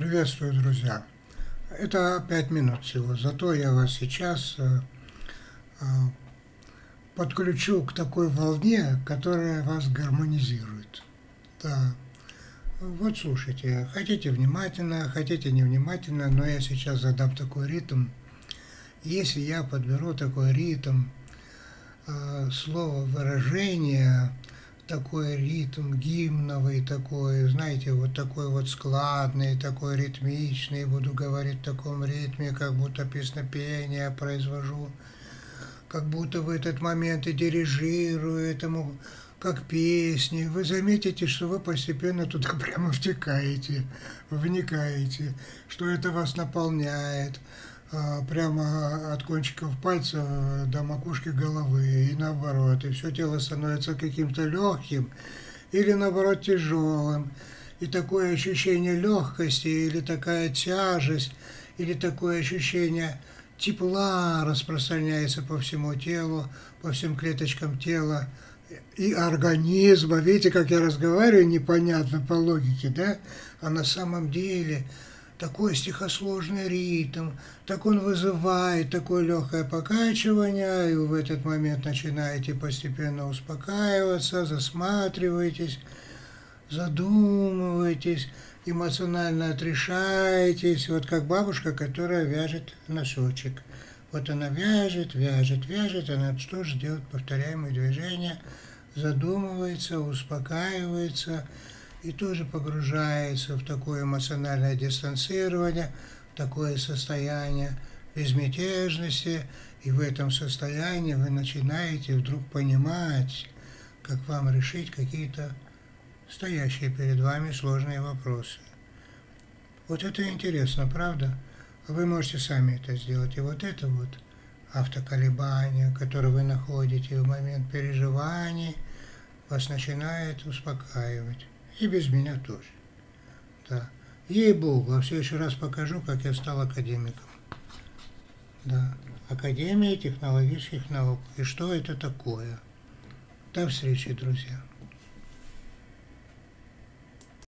Приветствую, друзья. Это пять минут всего, зато я вас сейчас э, э, подключу к такой волне, которая вас гармонизирует. Да. Вот слушайте, хотите внимательно, хотите невнимательно, но я сейчас задам такой ритм. Если я подберу такой ритм, э, слово выражение, такой ритм гимновый такой, знаете, вот такой вот складный, такой ритмичный, буду говорить в таком ритме, как будто песнопение произвожу, как будто в этот момент и дирижирую этому, как песни. Вы заметите, что вы постепенно туда прямо втекаете, вникаете, что это вас наполняет, прямо от кончиков пальцев до макушки головы и наоборот. И все тело становится каким-то легким или наоборот тяжелым. И такое ощущение легкости или такая тяжесть, или такое ощущение тепла распространяется по всему телу, по всем клеточкам тела и организма. Видите, как я разговариваю, непонятно по логике, да? А на самом деле такой стихосложный ритм, так он вызывает такое легкое покачивание, и вы в этот момент начинаете постепенно успокаиваться, засматриваетесь, задумываетесь, эмоционально отрешаетесь, вот как бабушка, которая вяжет носочек. Вот она вяжет, вяжет, вяжет, она что же делает повторяемые движения, задумывается, успокаивается, и тоже погружается в такое эмоциональное дистанцирование, такое состояние безмятежности, и в этом состоянии вы начинаете вдруг понимать, как вам решить какие-то стоящие перед вами сложные вопросы. Вот это интересно, правда? Вы можете сами это сделать. И вот это вот автоколебание, которое вы находите в момент переживаний, вас начинает успокаивать. И без меня тоже. Да. Ей-богу, а в следующий раз покажу, как я стал академиком. Да. Академия технологических наук. И что это такое? До встречи, друзья.